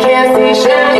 can't see shine.